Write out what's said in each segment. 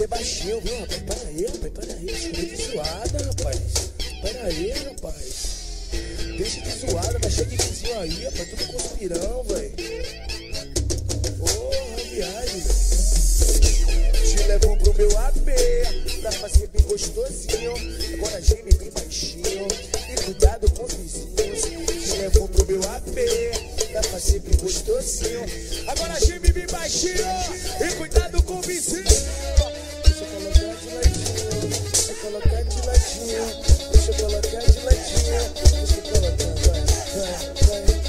ser baixinho, viu, rapaz? Pera aí, rapaz, pera aí. Deixa zoada, rapaz. Pera aí, rapaz. Deixa de zoada, tá cheio de vizinho aí, rapaz. Tudo conspirão, velho. Porra, viagem. Te levo pro meu AP pra fazer bem gostosinho. Agora geme bem baixinho. E cuidado com os vizinhos. Te levo pro meu AP pra fazer bem gostosinho. Agora geme bem baixinho. E cuidado com os vizinhos. Deixa eu colocar de ladinho, deixa eu colocar de ladinho, deixa eu colocar, vai.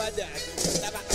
Sabadad. Sabadad.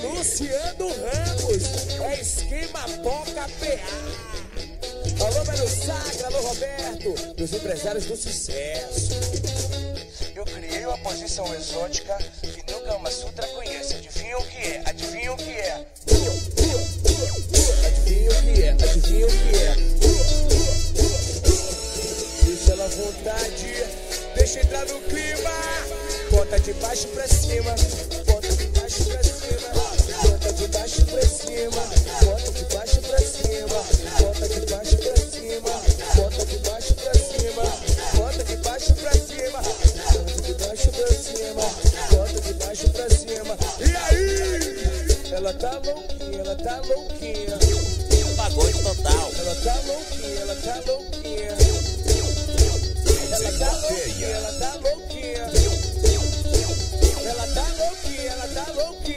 Luciano Ramos. É esquema Poca PA. Alô, Mano Sagra, alô, Roberto. Dos empresários do sucesso. Eu criei uma posição exótica que nunca uma sutra conhece. Adivinha o que é? Adivinha o que é? Adivinha o que é? Adivinha o que é? Deixa ela à vontade, deixa entrar no clima. Bota de baixo pra cima, baixo pra cima, bota de baixo pra cima, bota de baixo pra cima, bota de baixo pra cima, bota de baixo pra cima, bota de baixo pra cima, bota de baixo pra cima. E aí? Ela tá louquinha, ela tá louquinha. Pagode total. Ela tá louquinha, ela tá louquinha. Ela tá louquinha, ela tá louquinha. Ela tá louquinha, ela tá louquinha.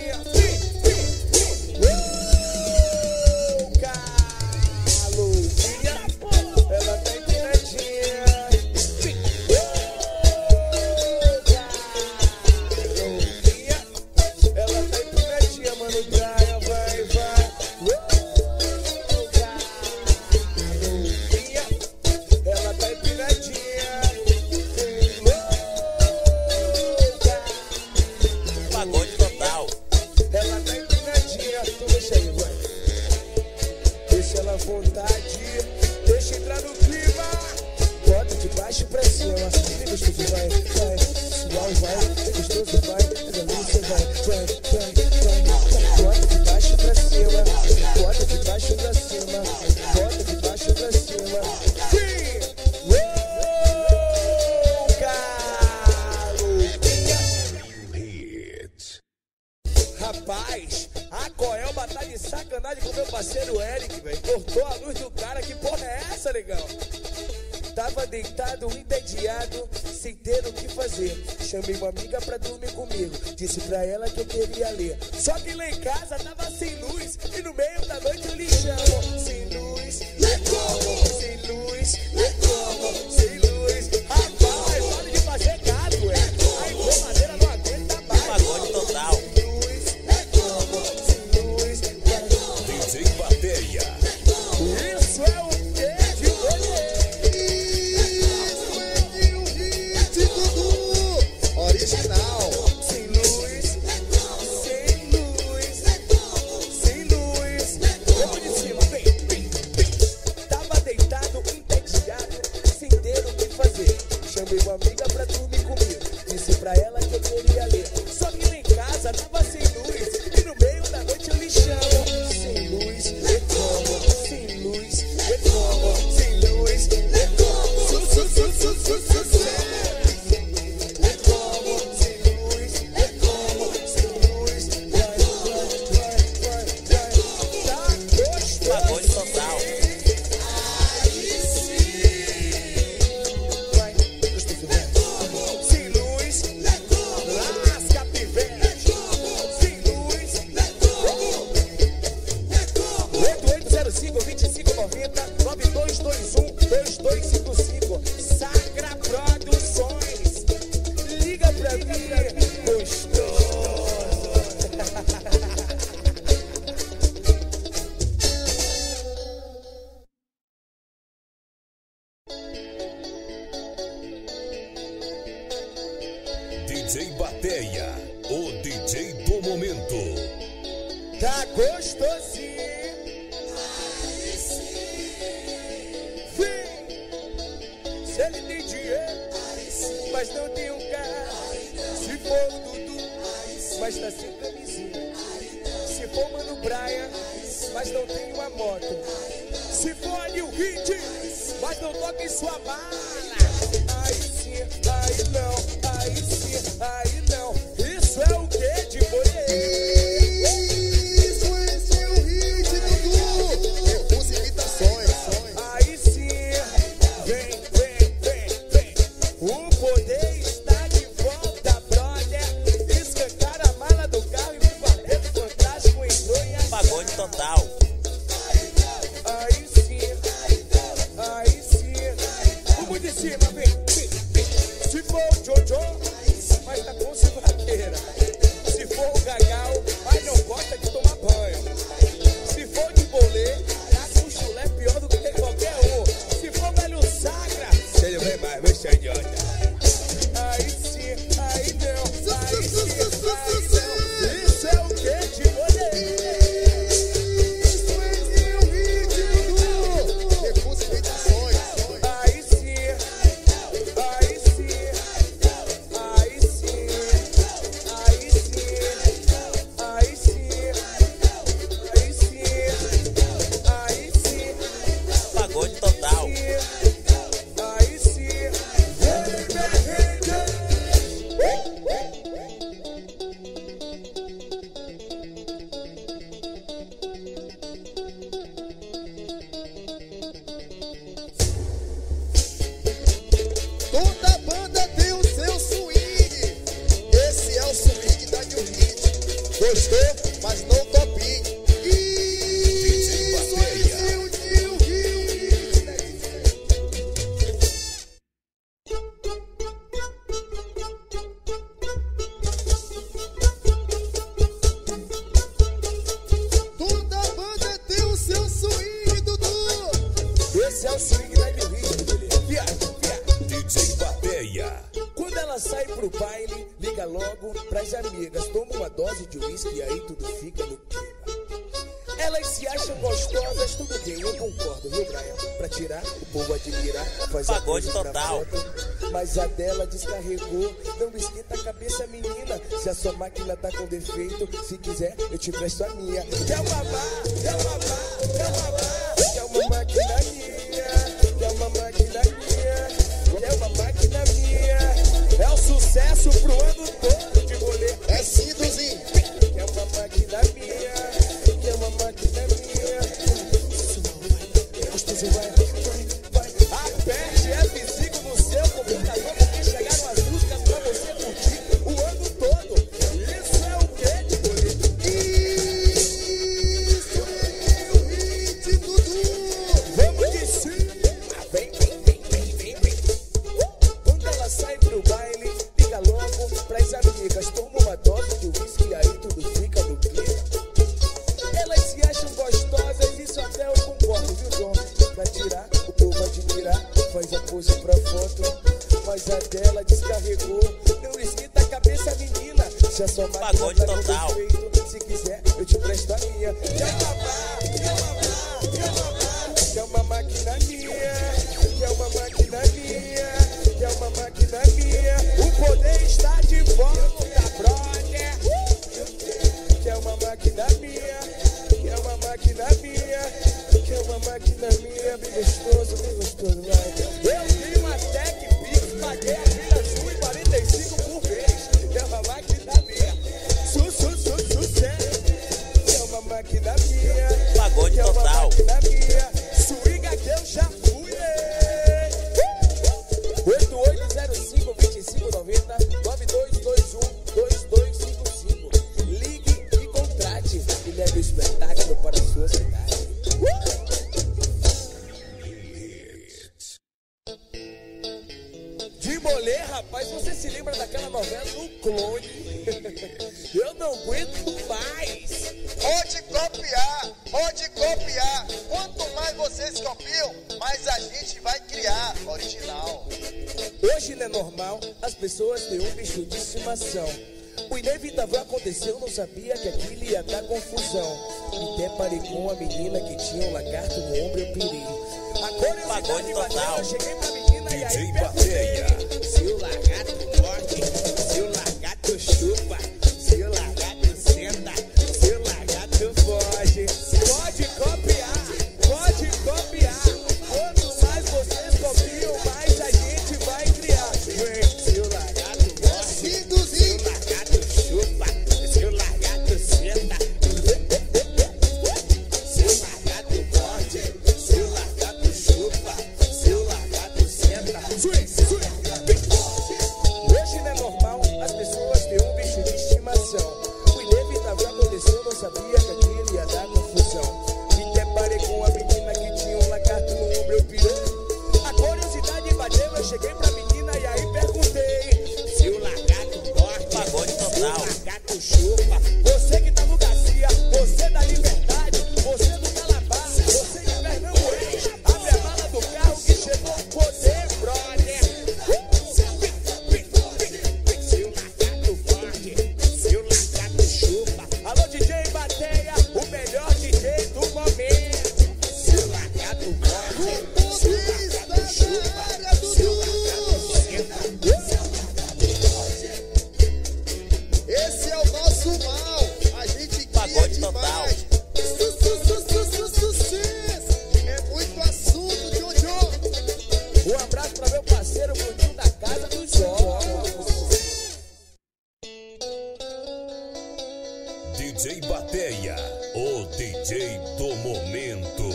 Vontade, deixa entrar no clima. Bota de baixo pra cima, que gostoso vai, vai. Suau vai, que gostoso vai, que delícia vai, vai, vai, vai. Bota de baixo pra cima, bota de baixo pra cima, bota de baixo pra cima. Chamei uma amiga pra dormir comigo. Disse pra ela que eu queria ler. Só que lá em casa tava ou admirar, faz Pagode total. Mas a dela descarregou. Não esquenta a cabeça, menina. Se a sua máquina tá com defeito, se quiser, eu te presto a minha. Quer uma quer é uma quer é uma. loja é dela descarregou. Não esquenta a cabeça, menina. Se é a sua Pagode total. Respeito, Se quiser, eu te presto a minha. Quer mamar, quer mamar, quer mamar. Quer uma máquina minha. Quer uma máquina minha. Quer uma máquina minha. O poder está de volta, brother. Quer uma máquina minha. Quer uma máquina minha. Quer uma máquina minha. Bem gostoso, bem gostoso. Deparei com uma menina que tinha um lagarto no ombro e eu pirei. A curiosidade Pagode bateu, total. eu cheguei pra DJ Bateia, o DJ do momento.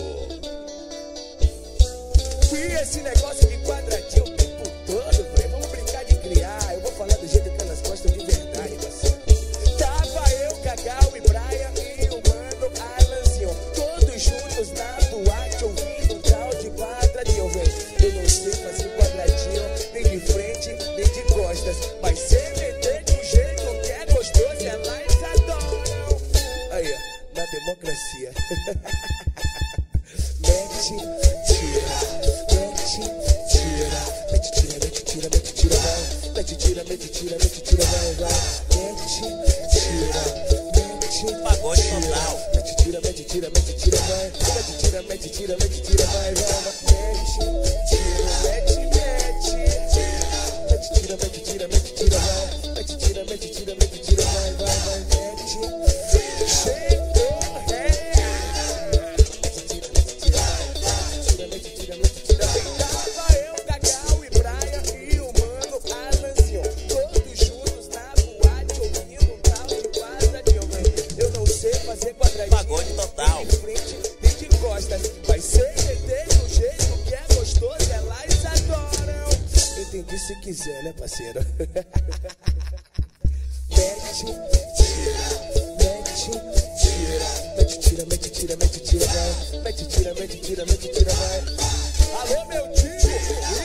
E esse negócio de quadradinho o tempo todo, velho. Vamos brincar de criar. Eu vou falar do jeito que elas gostam de verdade, parceiro. Tava eu, Cacau e Brian e o mano Alanzinho. Todos juntos na boate, ouvindo um tal de quadradinho, velho. Eu não sei fazer quadradinho, nem de frente, nem de costas. Mas sei democracia. Mete, tira, mete, tira, mete, tira, mete, tira, mete, tira, vai, mete, tira, mete, tira, mete, tira, vai, vai, mete, tira, mete, tira, total. mete, tira, mete, tira, mete, tira, vai, tira, mete, tira, mete, tira, vai. Alô, meu tio,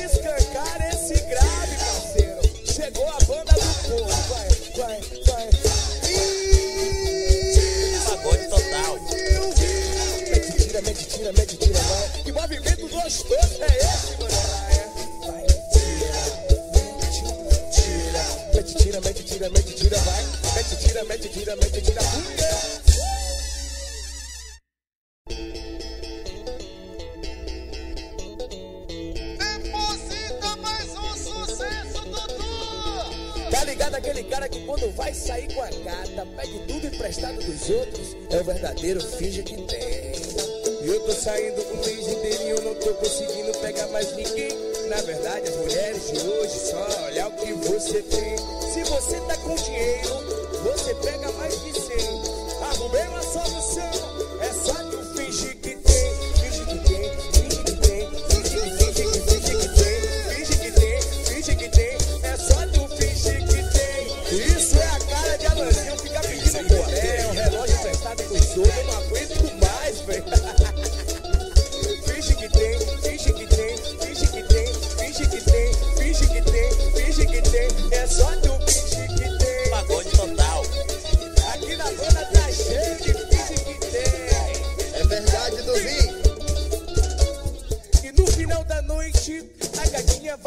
escancar esse grave, parceiro. Chegou a banda do povo, vai, vai, vai. Pagode total. Mete, tira, mete, tira, mete, tira, vai. Que movimento gostoso é esse, mano? Vai, tira, mete, tira, mete, tira, mete, tira, vai. Mete, tira, mete, tira, mete, tira, vai. O verdadeiro finge que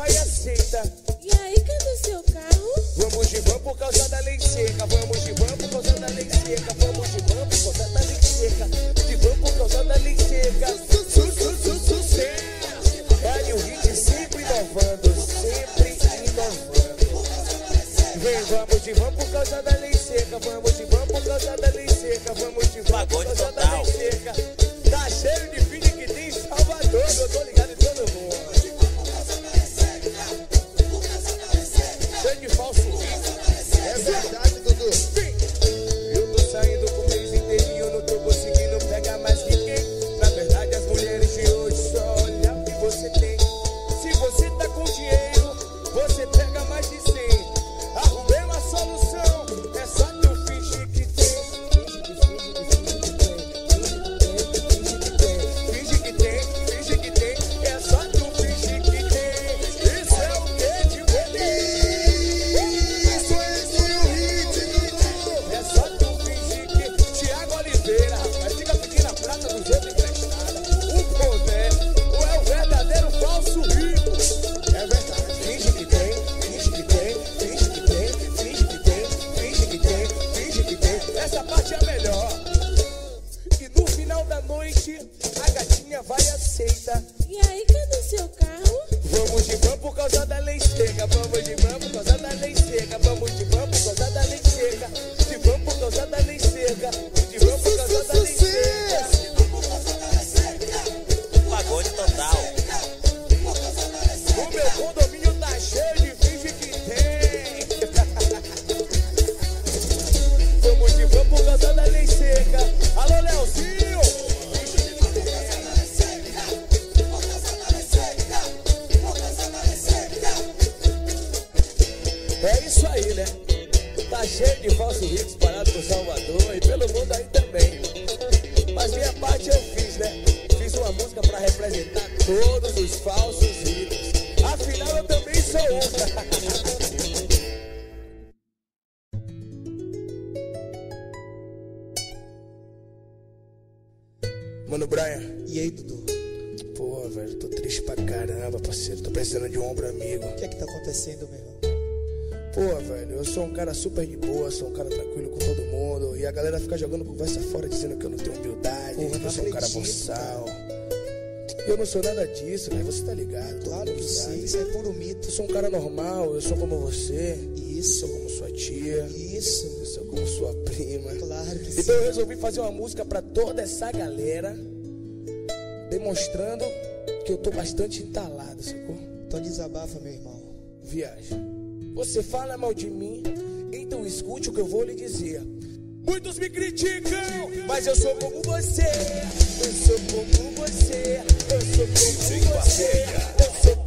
vai aceita. E aí, cadê seu carro? Vamos de van por causa da lei seca. Vamos de van por causa da lei seca. Vamos de van por causa da lei seca. De van por causa da lei seca. Su, su, su, o hit sempre inovando. Sempre inovando. Vem, vamos de van por causa da lei seca. Vamos de van por causa da lei seca. Vamos de van por causa da lei seca. Noite, a gatinha vai aceita. E aí, cadê seu carro? Vamos de van por causa da lei seca. Vamos de van não sou nada disso, velho. Você tá ligado? Claro todo que sim, isso é puro mito. Eu sou um cara normal, eu sou como você. Eu Isso, sou como sua tia. isso. Eu sou como sua prima. Claro que sim. Então eu resolvi fazer uma música pra toda essa galera, demonstrando que eu tô bastante entalado, sacou? Então desabafa, meu irmão. Viagem. Você fala mal de mim, então escute o que eu vou lhe dizer. Muitos me criticam, mas eu sou como você. Eu sou como você. Eu sou como você. Eu sou como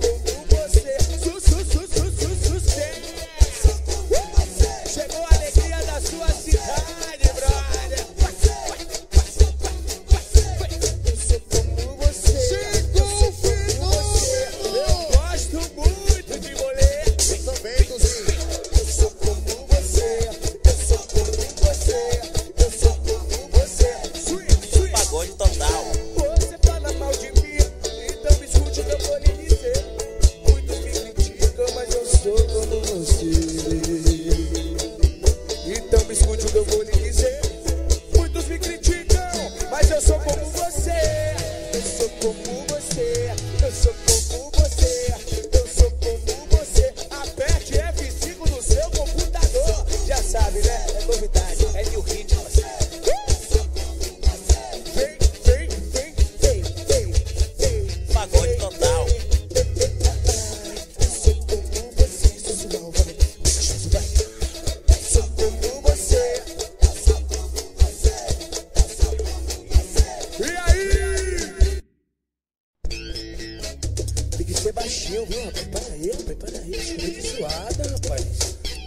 baixinho, viu, rapaz? Para aí, rapaz, para aí. Cheio de zoada, rapaz.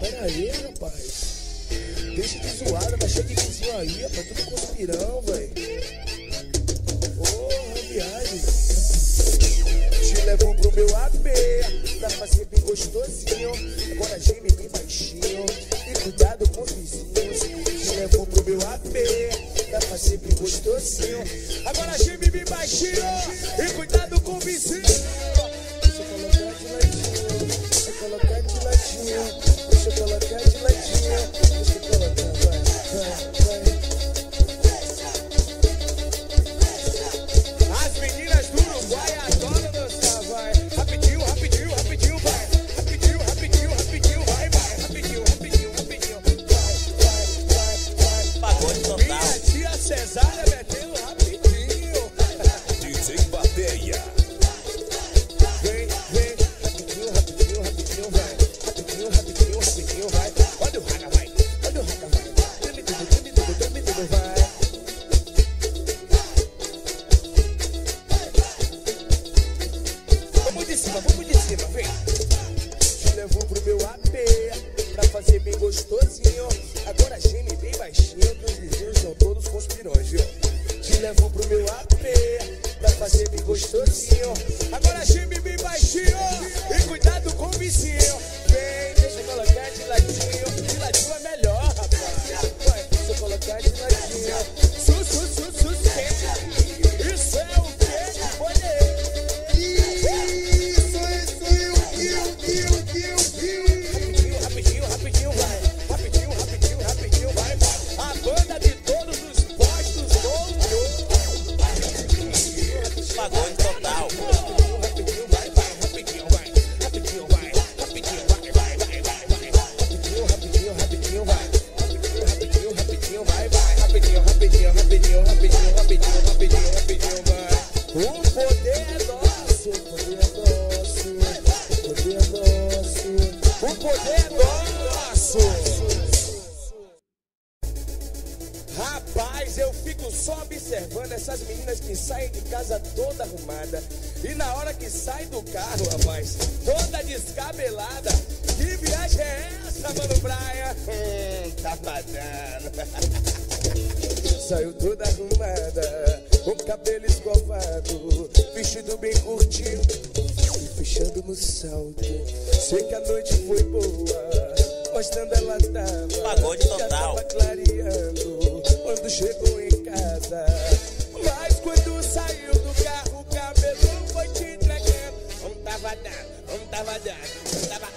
Para aí, rapaz. Deixa de zoada, tá cheio de vizinho aí, rapaz. Tudo conspirão, velho. Porra, viagem. Te levo pro meu AP Pra fazer bem gostosinho Agora geme bem baixinho E cuidado com os vizinhos Te levo pro meu AP Pra fazer bem gostosinho Agora geme bem baixinho E cuidado com o vizinho Deixa eu colocar de latinha, deixa eu colocar de latinha, deixa eu colocar, vai, vai, vai. Não tava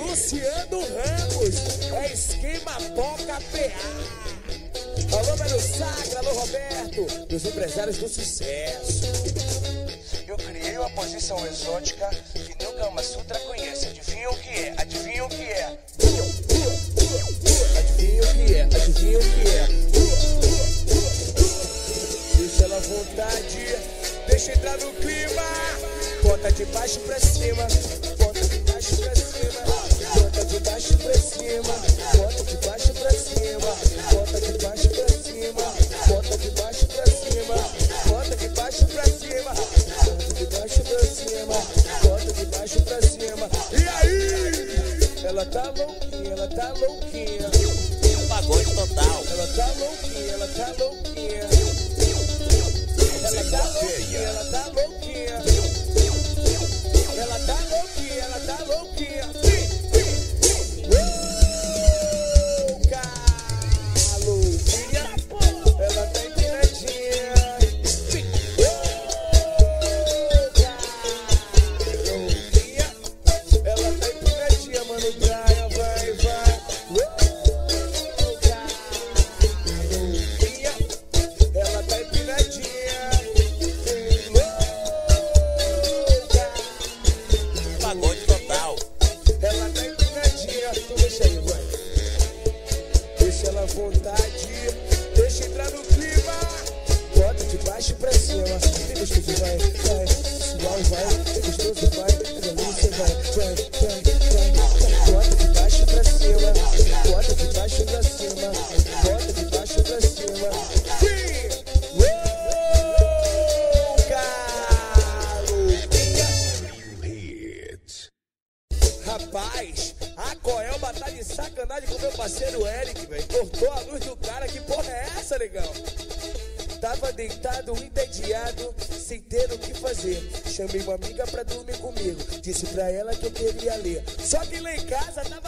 Luciano Ramos. É esquema Poca PA. Alô, velho Sagra, alô, Roberto. Dos empresários do sucesso. Eu criei uma posição exótica que nem o Kama Sutra conhece. Adivinha o que é? Adivinha o que é? Adivinha o que é? Adivinha o que é? Deixa ela à vontade, deixa entrar no clima. Bota de baixo pra cima, baixo pra cima, bota de baixo pra cima, bota de baixo pra cima, bota de baixo pra cima, bota de baixo pra cima, bota de baixo pra cima, bota de baixo pra cima. E aí? Ela tá louquinha, ela tá louquinha. Pagode total. Ela tá louquinha, ela tá louquinha. Ela tá louquinha, ela tá louquinha. Ela tá louquinha, ela tá louquinha. Vontade, deixa entrar no clima. Bota de baixo pra cima, tem gostoso, vai, vai. Suave, vai, tem gostoso, vai. Delícia, vai, vai, vai, vai. Bota de baixo pra cima, bota de baixo pra cima, bota de baixo pra cima. Chamei uma amiga pra dormir comigo. Disse pra ela que eu queria ler. Só que lá em casa tava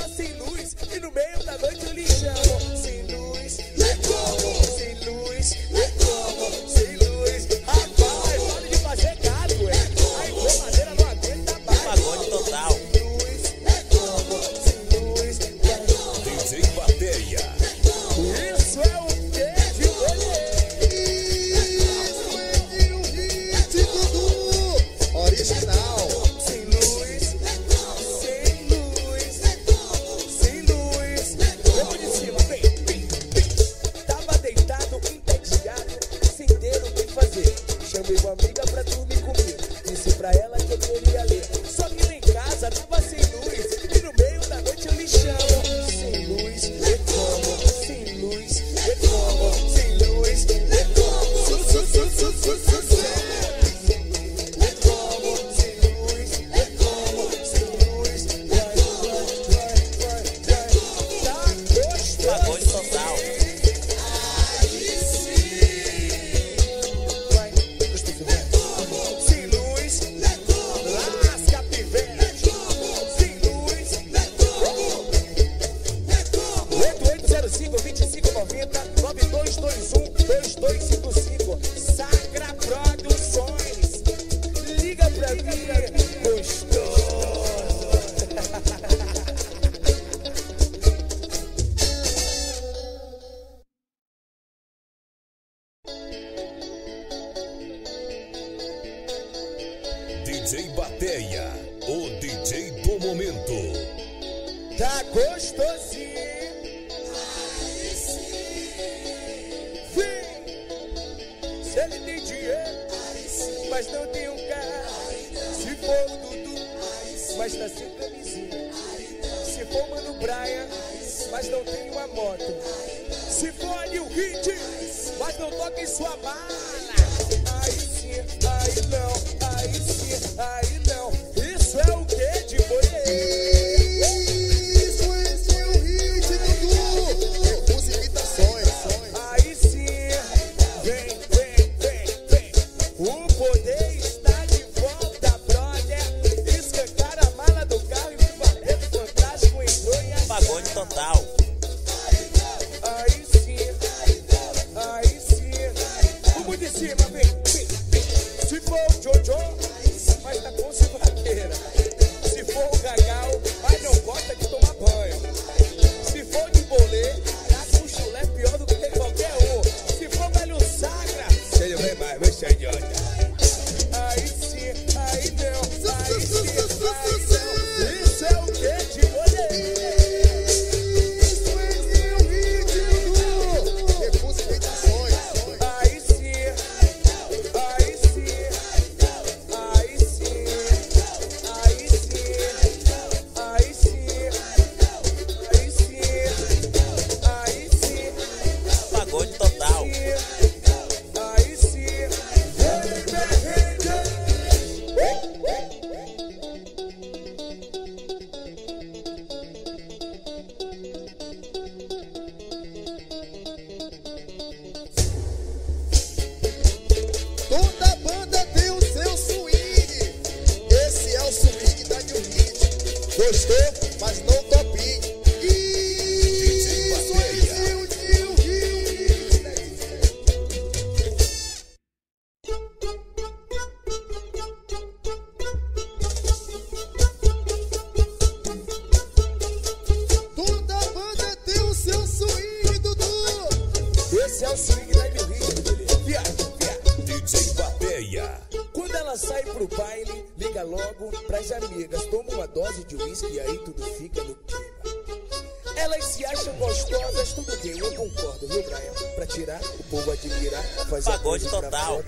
bonde total.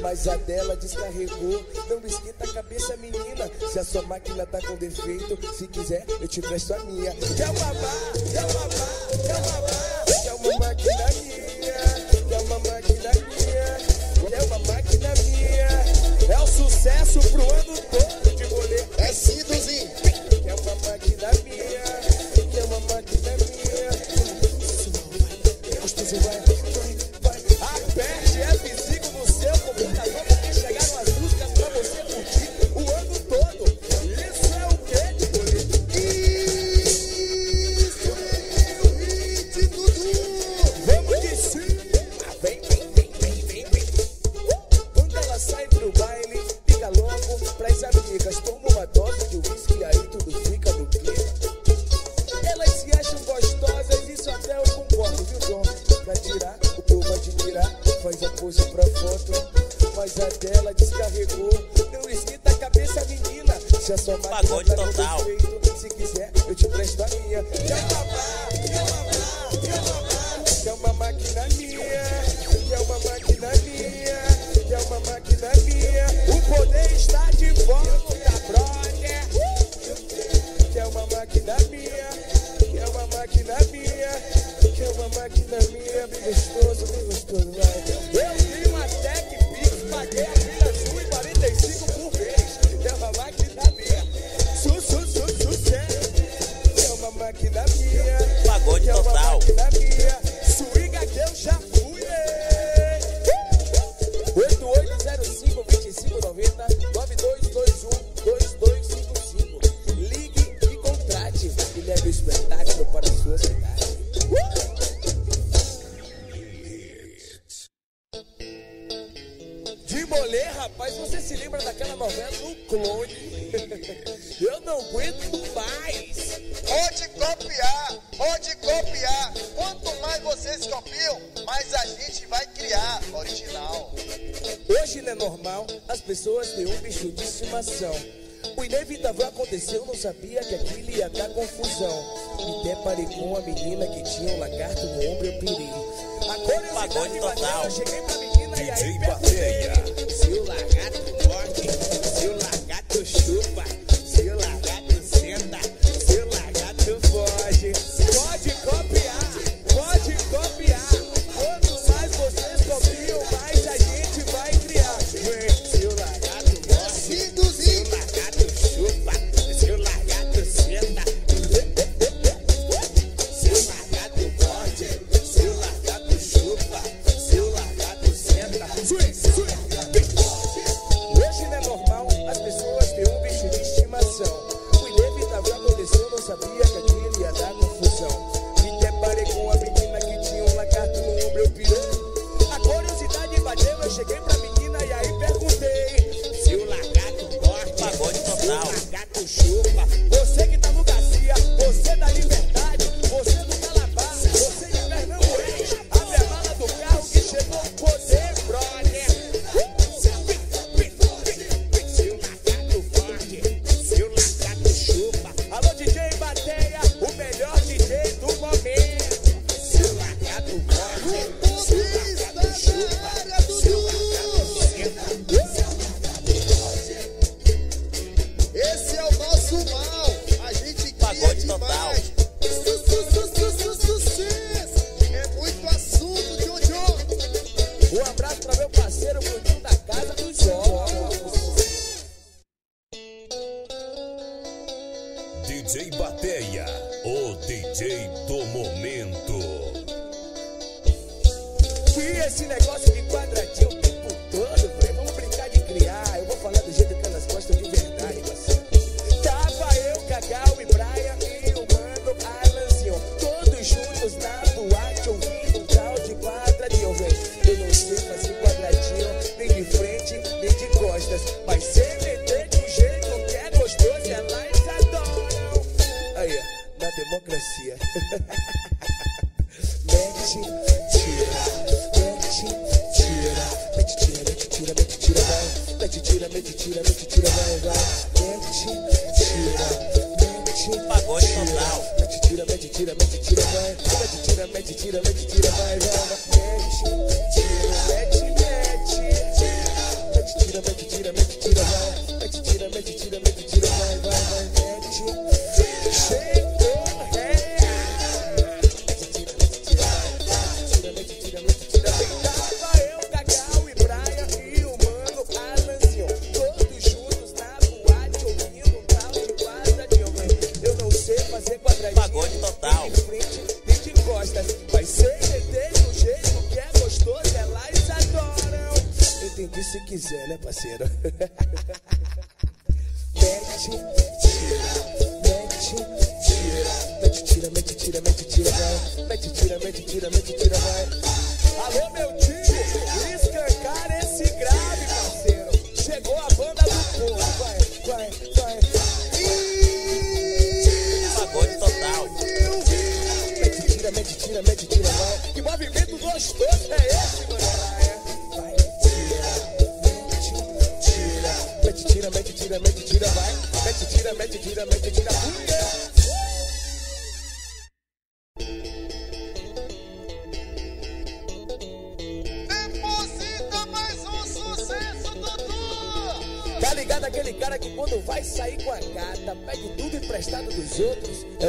Mas a dela descarregou, não esquenta a cabeça, menina. Se a sua máquina tá com defeito, se quiser, eu te presto a minha. Quer babá, quer babá, quer babá. voz a dela descarregou. Não esquenta a cabeça, menina. Se a sua Pagode tá total. Feito, se quiser, eu te presto a minha. Quer mamar, quer mamar, quer mamar. Quer uma máquina minha, é uma máquina minha, é uma máquina minha. O poder está de volta, brother. É uma máquina minha, é uma máquina minha, é uma máquina minha. Bem gostoso, bem gostoso. pagode total. DJ Bateia, o DJ do momento. E esse negócio de quadradinho o tempo todo, velho. Vamos brincar de criar. Eu vou falar do jeito que elas gostam de verdade, você. Tava eu, Cacau e Brian e o mano Alanzinho. Todos juntos na boate ouvindo um tal de quadradinho, velho. Eu não sei fazer quadradinho, nem de frente, nem de costas. Mas sem democracia. mete, tira, mete, tira, mete, tira, mete, tira, mete, tira, vai, mete, tira, mete, tira, mete, tira, vai, vai, mete, tira, mete, tira, total. mete, tira, mete, tira, mete, tira, vai, mete, tira, mete, tira, mete, tira, mete, tira, vai. Alô, meu tio, escancar esse grave, parceiro. Chegou a banda do povo, vai, vai, vai. Pagode total. Mete, tira, mete, tira, mete, tira, vai. Que movimento gostoso é esse, mano? Vai, tira, mete, tira, mete, tira, tira, vai. Mete, tira, mete, tira, mete, tira,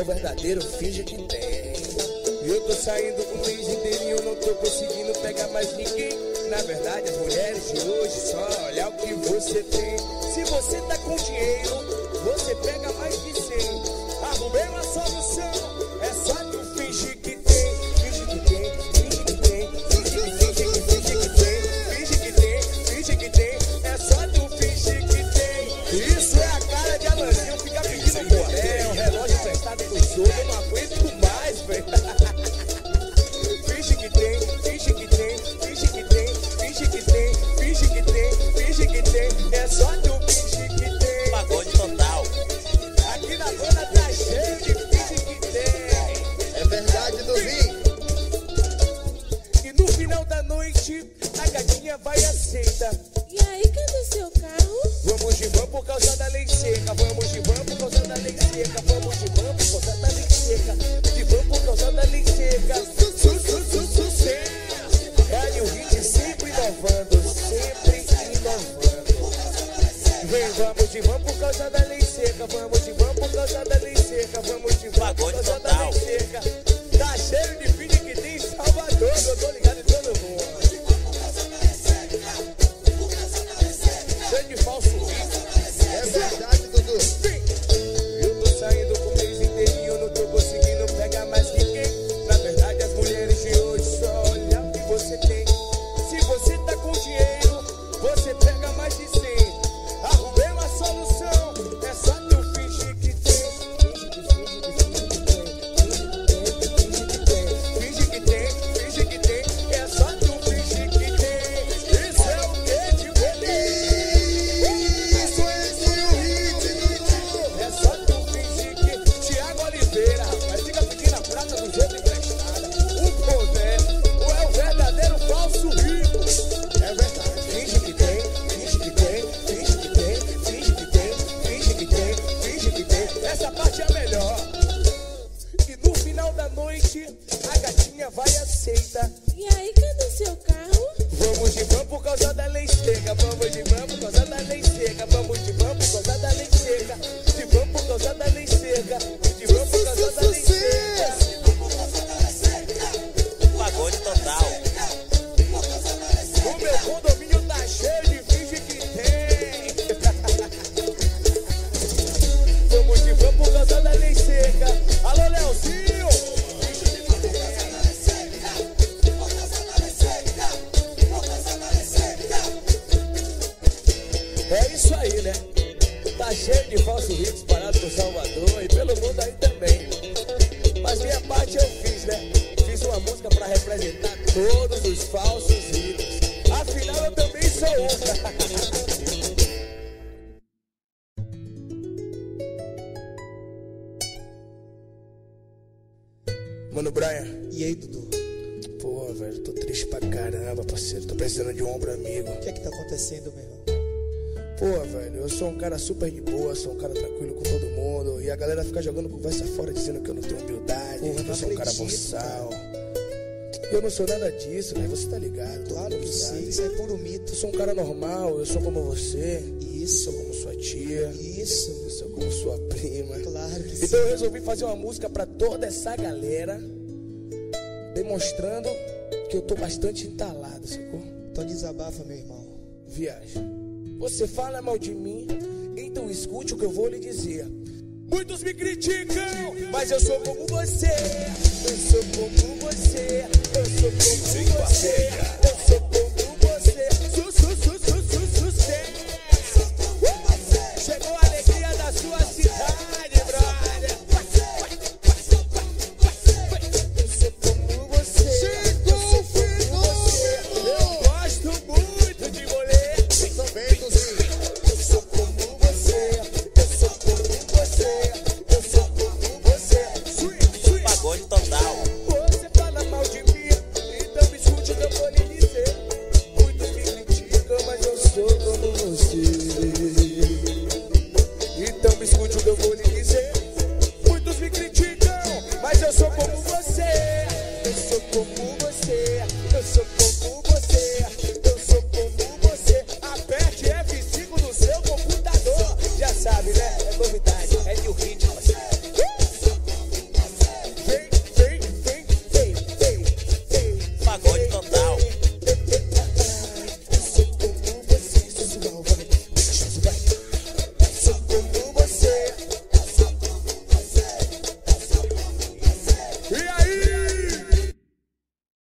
verdadeiro finge que tem. Eu tô saindo com o mês inteirinho, não tô conseguindo pegar mais ninguém. Na verdade, as mulheres de hoje só olhar o que você tem. Se você tá com dinheiro, noite, a gatinha vai aceita. E aí, cadê seu carro? Vamos de van por causa da lei seca. Vamos de van por causa da lei seca. Vamos de van por causa da lei seca. De van por causa da lei seca. De van por causa da lei seca. Pagode total. O meu condomínio tá cheio de finge que tem. Vamos de van por causa da lei seca. Alô, Leozinho. Isso aí, né? Tá cheio de falsos hits parados por Salvador e pelo mundo aí também. Mas minha parte eu fiz, né? Fiz uma música pra representar todos os falsos hits. Afinal, eu também sou um. Mano, Brian. E aí, Dudu? Pô, velho, tô triste pra caramba, parceiro. Tô precisando de um ombro amigo. O que é que tá acontecendo, meu eu sou um cara super de boa, sou um cara tranquilo com todo mundo. E a galera fica jogando conversa fora dizendo que eu não tenho humildade, Porra, que eu sou um cara boçal. Eu não sou nada disso, né? Você tá ligado? Claro que sim, isso é puro mito. Eu sou um cara normal, eu sou como você. Isso, Sou como sua tia. isso. Eu sou como sua prima. Claro que sim. Então eu resolvi fazer uma música pra toda essa galera, demonstrando que eu tô bastante entalado, sacou? Então desabafa, meu irmão. Viagem. Você fala mal de mim, então escute o que eu vou lhe dizer. Muitos me criticam, mas eu sou como você. Eu sou como você. Eu sou como você. Eu sou como